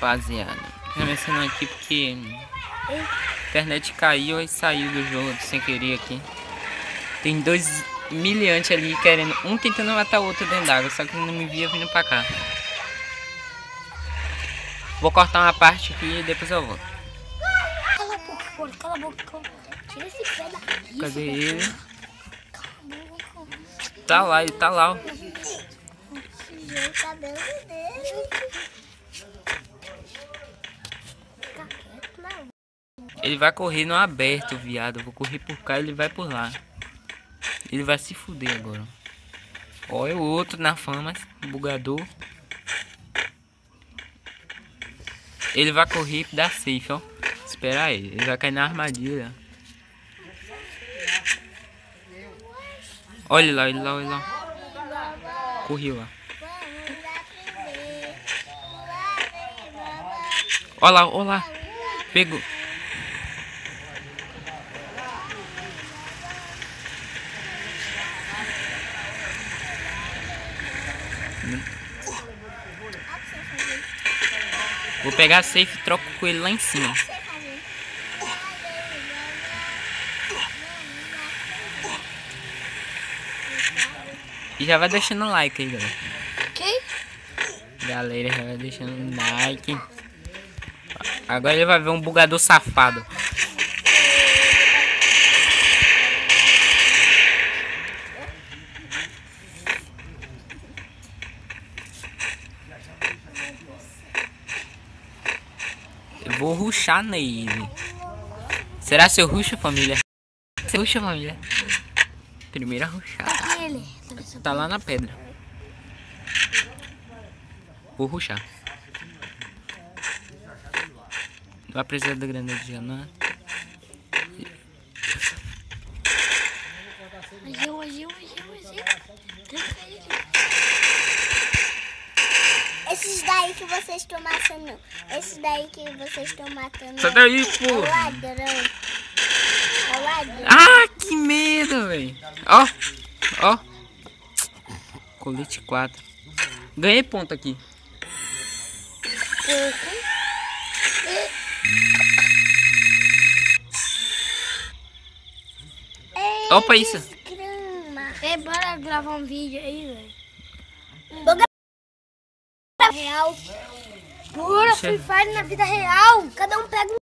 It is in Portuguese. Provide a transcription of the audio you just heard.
rapaziada. Começando aqui porque a internet caiu e saiu do jogo sem querer aqui. Tem dois miliantes ali querendo, um tentando matar o outro dentro d'água, só que não me via vindo pra cá. Vou cortar uma parte aqui e depois eu volto. Cala a boca, cala a boca. Cala. Tira esse pé daqui. Cadê ele? Tá lá, ele tá lá. ó. O cabelo dele. Ele vai correr no aberto, viado. Eu vou correr por cá ele vai por lá. Ele vai se fuder agora. Olha o outro na fama, bugador. Ele vai correr da safe, ó. Espera aí, ele vai cair na armadilha. Olha lá, olha lá, olha lá. Correu lá. Olha lá, olha lá. Pegou. Vou pegar a safe e troco com ele lá em cima. E já vai deixando o like aí, galera. Quem? Galera, já vai deixando um like. Agora ele vai ver um bugador safado. Vou ruxar nele. Será seu ruxa, família? Seu ruxa, família? Primeira ruxada. Tá lá na pedra. Vou ruxar. Vai precisar da granada já, não. Agiu, agiu, agiu, agiu. Tranca ele. Esses daí que vocês estão matando. Esses daí que vocês estão matando. Sai daí, É pô! o ladrão. É o ladrão. Ah, que medo, velho. Ó, ó. Colete 4. Ganhei ponto aqui. Opa, isso. Ei, bora gravar um vídeo aí, velho. Real. Bora, Free Fire na vida real. Cada um pega